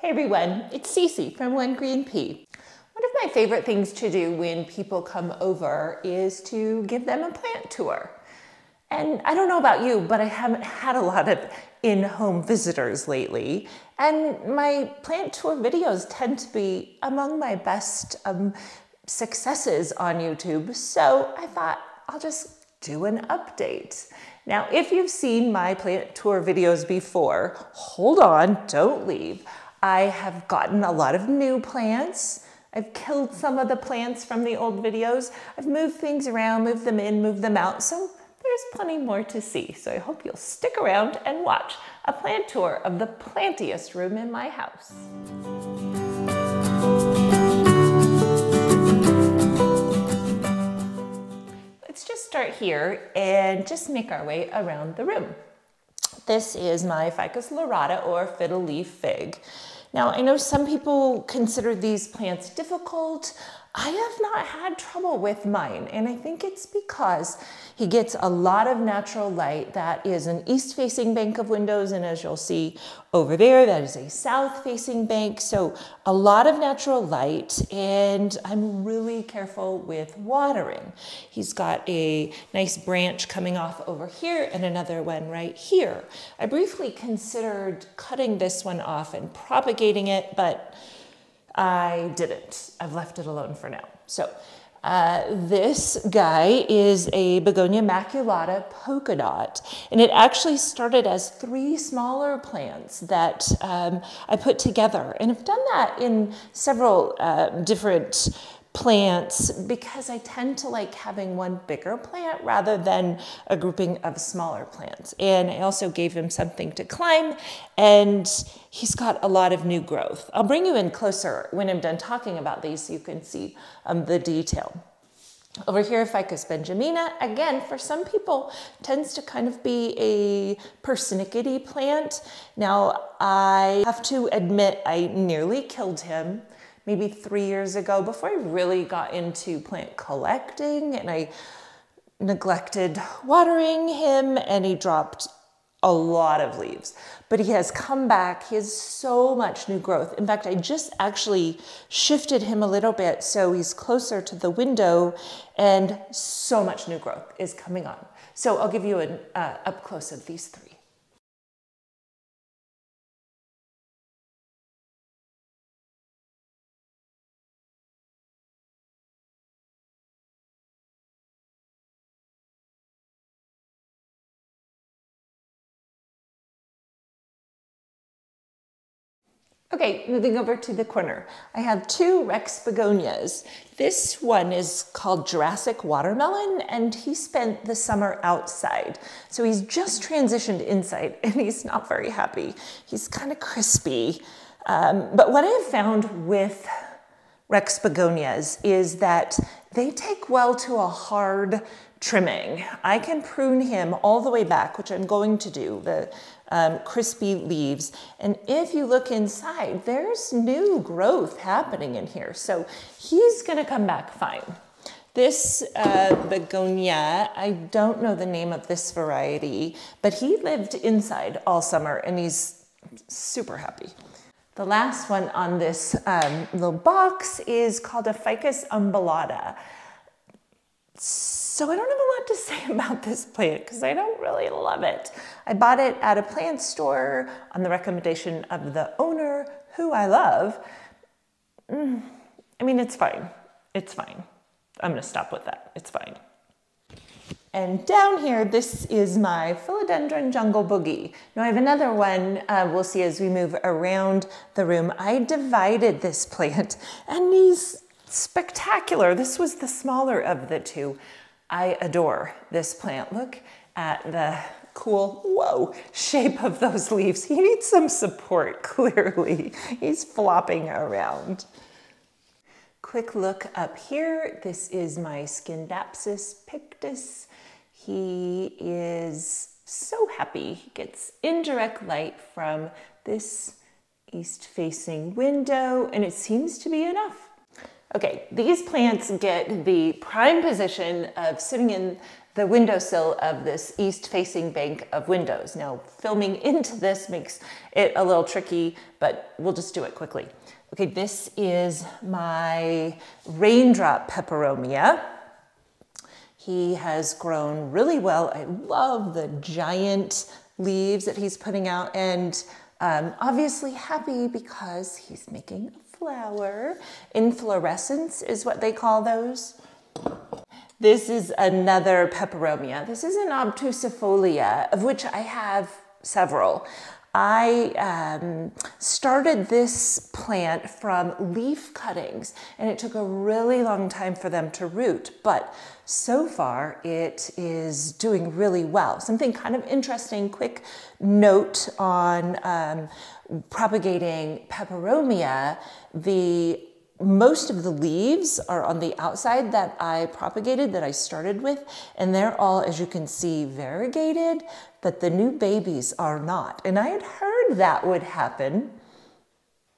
Hey everyone, it's Cece from One Green Pea. One of my favorite things to do when people come over is to give them a plant tour. And I don't know about you, but I haven't had a lot of in-home visitors lately. And my plant tour videos tend to be among my best um, successes on YouTube. So I thought I'll just do an update. Now, if you've seen my plant tour videos before, hold on, don't leave. I have gotten a lot of new plants. I've killed some of the plants from the old videos. I've moved things around, moved them in, moved them out. So there's plenty more to see. So I hope you'll stick around and watch a plant tour of the plantiest room in my house. Let's just start here and just make our way around the room. This is my Ficus lyrata or fiddle leaf fig. Now, I know some people consider these plants difficult. I have not had trouble with mine, and I think it's because he gets a lot of natural light. That is an east-facing bank of windows, and as you'll see over there, that is a south-facing bank. So a lot of natural light, and I'm really careful with watering. He's got a nice branch coming off over here and another one right here. I briefly considered cutting this one off and propagating it, but I didn't. I've left it alone for now. So uh, this guy is a Begonia maculata polka dot, and it actually started as three smaller plants that um, I put together. And I've done that in several uh, different plants because I tend to like having one bigger plant rather than a grouping of smaller plants. And I also gave him something to climb and he's got a lot of new growth. I'll bring you in closer when I'm done talking about these so you can see um, the detail. Over here, Ficus benjamina, again, for some people, tends to kind of be a persnickety plant. Now, I have to admit, I nearly killed him maybe three years ago before I really got into plant collecting and I neglected watering him and he dropped a lot of leaves. But he has come back. He has so much new growth. In fact, I just actually shifted him a little bit so he's closer to the window and so much new growth is coming on. So I'll give you an uh, up close of these three. Okay, moving over to the corner. I have two Rex begonias. This one is called Jurassic Watermelon, and he spent the summer outside. So he's just transitioned inside, and he's not very happy. He's kind of crispy. Um, but what I have found with Rex begonias is that they take well to a hard trimming. I can prune him all the way back, which I'm going to do. The um, crispy leaves. And if you look inside, there's new growth happening in here. So he's gonna come back fine. This uh, begonia, I don't know the name of this variety, but he lived inside all summer and he's super happy. The last one on this um, little box is called a Ficus umbellata. So I don't have a lot to say about this plant because I don't really love it. I bought it at a plant store on the recommendation of the owner, who I love. Mm, I mean, it's fine. It's fine. I'm gonna stop with that. It's fine. And down here, this is my philodendron jungle boogie. Now I have another one uh, we'll see as we move around the room. I divided this plant and he's spectacular. This was the smaller of the two. I adore this plant. Look at the cool, whoa, shape of those leaves. He needs some support, clearly. He's flopping around. Quick look up here. This is my Scindapsus pictus. He is so happy. He gets indirect light from this east-facing window, and it seems to be enough. Okay, these plants get the prime position of sitting in the the windowsill of this east facing bank of windows. Now filming into this makes it a little tricky, but we'll just do it quickly. Okay, this is my raindrop peperomia. He has grown really well. I love the giant leaves that he's putting out and um, obviously happy because he's making a flower. Inflorescence is what they call those. This is another peperomia. This is an obtusifolia, of which I have several. I um, started this plant from leaf cuttings and it took a really long time for them to root, but so far it is doing really well. Something kind of interesting, quick note on um, propagating peperomia, the most of the leaves are on the outside that I propagated, that I started with, and they're all, as you can see, variegated, but the new babies are not. And I had heard that would happen,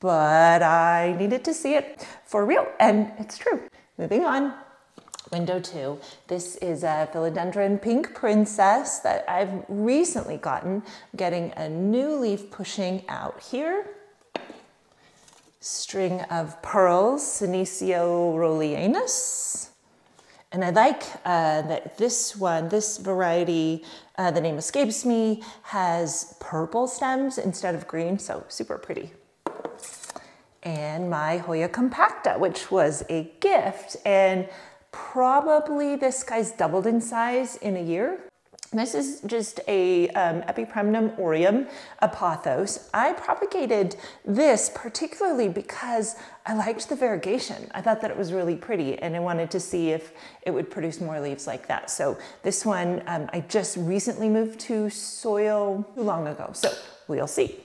but I needed to see it for real, and it's true. Moving on. Window two. This is a philodendron pink princess that I've recently gotten, getting a new leaf pushing out here string of pearls, Senecio rowleyanus. And I like uh, that this one, this variety, uh, the name escapes me, has purple stems instead of green, so super pretty. And my Hoya compacta, which was a gift, and probably this guy's doubled in size in a year. This is just a um, Epipremnum aureum a pothos. I propagated this particularly because I liked the variegation. I thought that it was really pretty and I wanted to see if it would produce more leaves like that. So this one, um, I just recently moved to soil long ago, so we'll see.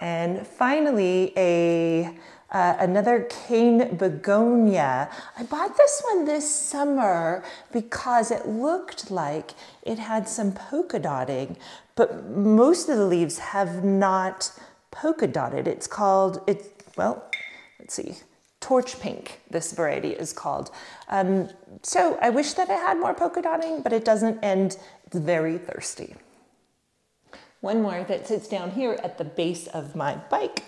And finally, a uh, another cane begonia. I bought this one this summer because it looked like it had some polka dotting, but most of the leaves have not polka dotted. It's called, it, well, let's see, torch pink, this variety is called. Um, so I wish that it had more polka dotting, but it doesn't and it's very thirsty. One more that sits down here at the base of my bike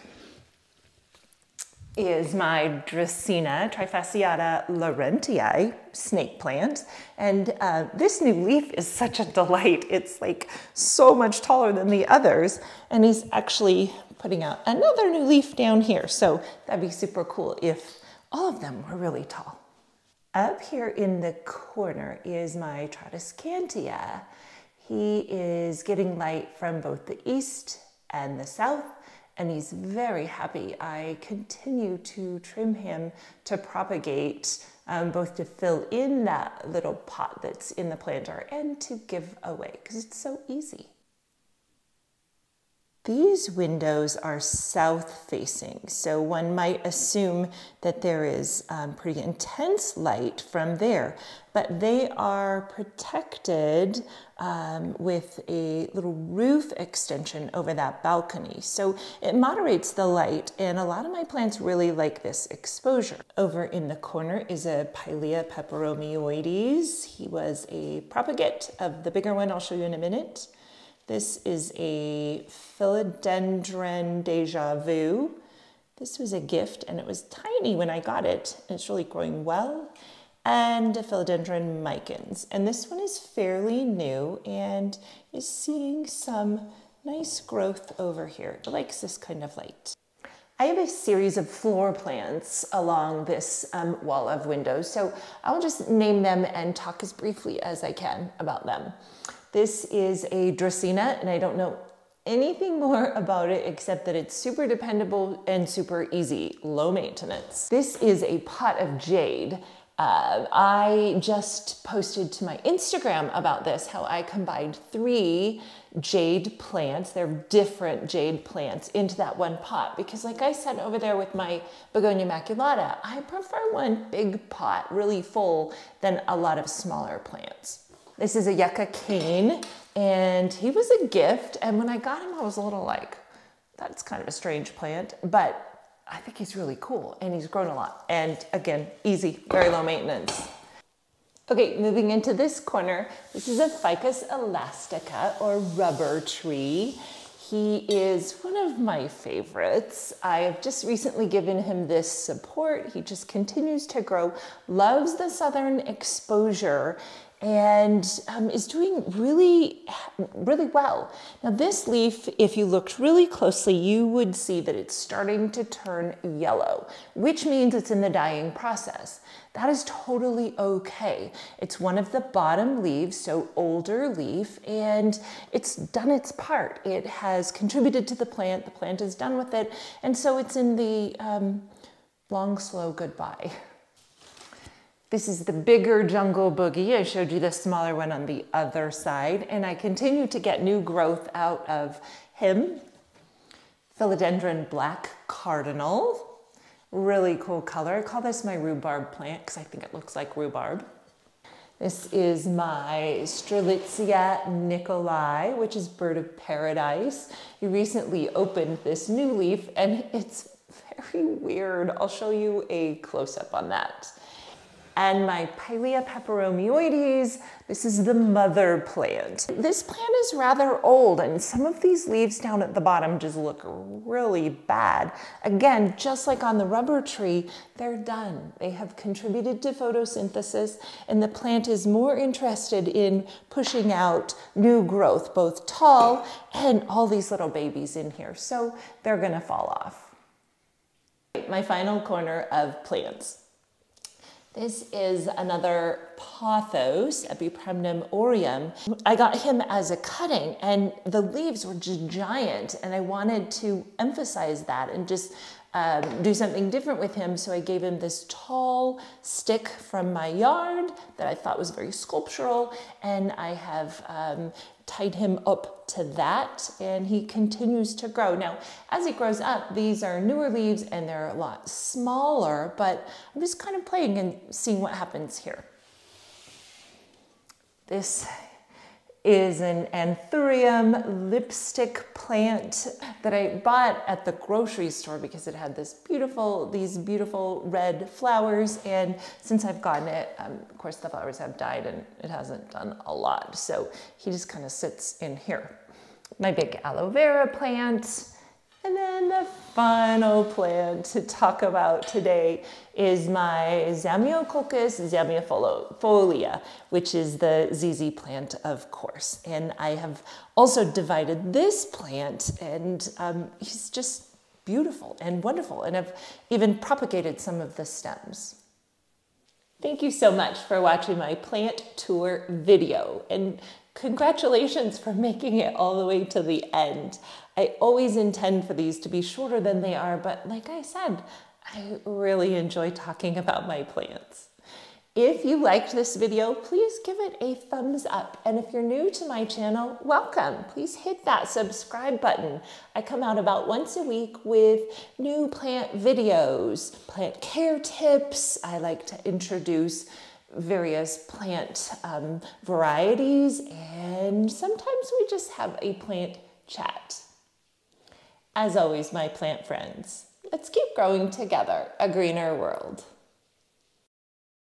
is my Dracaena trifasciata laurentii snake plant. And uh, this new leaf is such a delight. It's like so much taller than the others. And he's actually putting out another new leaf down here. So that'd be super cool if all of them were really tall. Up here in the corner is my Tradescantia. He is getting light from both the east and the south and he's very happy. I continue to trim him to propagate, um, both to fill in that little pot that's in the planter and to give away because it's so easy. These windows are south facing, so one might assume that there is um, pretty intense light from there, but they are protected um, with a little roof extension over that balcony. So it moderates the light, and a lot of my plants really like this exposure. Over in the corner is a Pilea peperomioides. He was a propagate of the bigger one I'll show you in a minute. This is a philodendron deja vu. This was a gift and it was tiny when I got it. It's really growing well. And a philodendron micans. And this one is fairly new and is seeing some nice growth over here. It likes this kind of light. I have a series of floor plants along this um, wall of windows, so I'll just name them and talk as briefly as I can about them. This is a Dracaena, and I don't know anything more about it except that it's super dependable and super easy, low maintenance. This is a pot of jade. Uh, I just posted to my Instagram about this, how I combined three jade plants, they're different jade plants, into that one pot. Because like I said over there with my Begonia maculata, I prefer one big pot, really full, than a lot of smaller plants. This is a yucca cane, and he was a gift. And when I got him, I was a little like, that's kind of a strange plant, but I think he's really cool and he's grown a lot. And again, easy, very low maintenance. Okay, moving into this corner, this is a Ficus elastica or rubber tree. He is one of my favorites. I have just recently given him this support. He just continues to grow, loves the southern exposure, and um, is doing really, really well. Now this leaf, if you looked really closely, you would see that it's starting to turn yellow, which means it's in the dying process. That is totally okay. It's one of the bottom leaves, so older leaf, and it's done its part. It has contributed to the plant, the plant is done with it, and so it's in the um, long, slow goodbye. This is the bigger jungle boogie. I showed you the smaller one on the other side, and I continue to get new growth out of him. Philodendron black cardinal. Really cool color. I call this my rhubarb plant because I think it looks like rhubarb. This is my Strelitzia nicolai, which is bird of paradise. He recently opened this new leaf and it's very weird. I'll show you a close-up on that and my Pilea peperomioides. This is the mother plant. This plant is rather old and some of these leaves down at the bottom just look really bad. Again, just like on the rubber tree, they're done. They have contributed to photosynthesis and the plant is more interested in pushing out new growth, both tall and all these little babies in here. So they're gonna fall off. My final corner of plants. This is another pothos, Epipremnum aureum. I got him as a cutting and the leaves were just giant and I wanted to emphasize that and just um, do something different with him. So I gave him this tall stick from my yard that I thought was very sculptural and I have um, tied him up to that and he continues to grow. Now, as he grows up, these are newer leaves and they're a lot smaller, but I'm just kind of playing and seeing what happens here. This is an anthurium lipstick plant that I bought at the grocery store because it had this beautiful, these beautiful red flowers. And since I've gotten it, um, of course the flowers have died and it hasn't done a lot. So he just kind of sits in here. My big aloe vera plant, and then the final plant to talk about today is my Zamioculcas zamiofolia, which is the ZZ plant, of course. And I have also divided this plant, and um, he's just beautiful and wonderful, and I've even propagated some of the stems. Thank you so much for watching my plant tour video. And Congratulations for making it all the way to the end. I always intend for these to be shorter than they are, but like I said, I really enjoy talking about my plants. If you liked this video, please give it a thumbs up. And if you're new to my channel, welcome. Please hit that subscribe button. I come out about once a week with new plant videos, plant care tips. I like to introduce various plant um, varieties, and sometimes we just have a plant chat. As always, my plant friends, let's keep growing together a greener world.